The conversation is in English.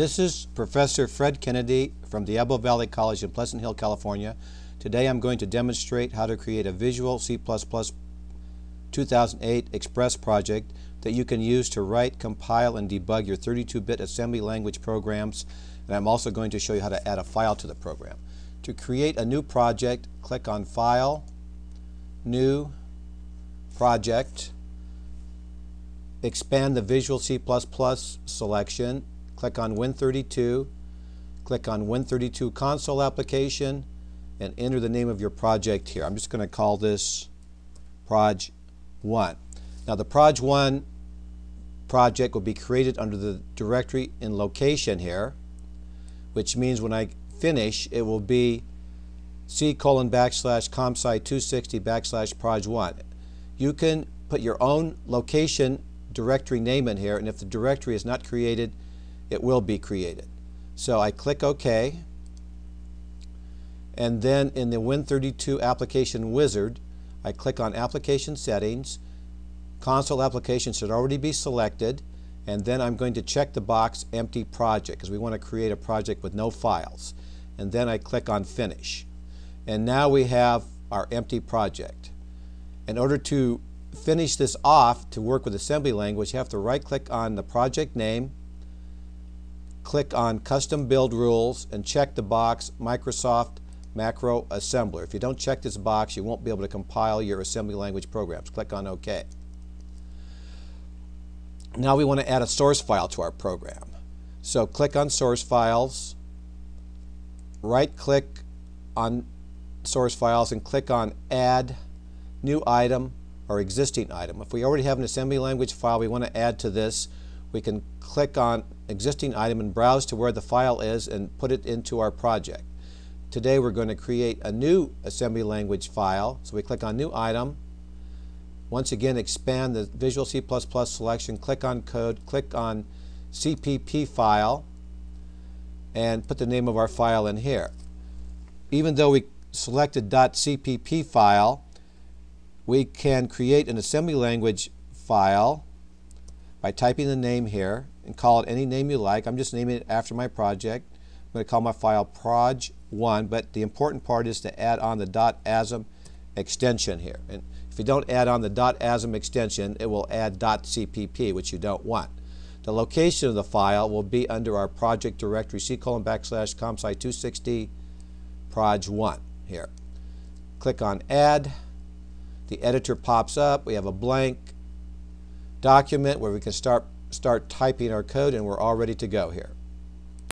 This is Professor Fred Kennedy from Diablo Valley College in Pleasant Hill, California. Today I'm going to demonstrate how to create a Visual C++ 2008 Express project that you can use to write, compile, and debug your 32-bit assembly language programs. And I'm also going to show you how to add a file to the program. To create a new project, click on File, New, Project, expand the Visual C++ selection, click on Win32, click on Win32 console application, and enter the name of your project here. I'm just going to call this Proj 1. Now the Proj 1 project will be created under the directory in location here, which means when I finish, it will be c colon backslash comsci 260 backslash proj 1. You can put your own location directory name in here, and if the directory is not created, it will be created. So I click OK, and then in the Win32 application wizard, I click on Application Settings. Console application should already be selected, and then I'm going to check the box Empty Project because we want to create a project with no files. And then I click on Finish. And now we have our empty project. In order to finish this off to work with assembly language, you have to right click on the project name, click on Custom Build Rules, and check the box Microsoft Macro Assembler. If you don't check this box, you won't be able to compile your assembly language programs. Click on OK. Now we want to add a source file to our program. So click on Source Files, right click on Source Files and click on Add New Item or Existing Item. If we already have an assembly language file we want to add to this, we can click on Existing Item and browse to where the file is and put it into our project. Today we're going to create a new assembly language file. So we click on New Item. Once again, expand the Visual C++ selection, click on Code, click on CPP file, and put the name of our file in here. Even though we selected .cpp file, we can create an assembly language file by typing the name here and call it any name you like. I'm just naming it after my project. I'm going to call my file proj1, but the important part is to add on the .asm extension here. And if you don't add on the .asm extension, it will add .cpp, which you don't want. The location of the file will be under our project directory c colon backslash comsci 260 proj1 here. Click on add. The editor pops up. We have a blank document where we can start, start typing our code and we're all ready to go here.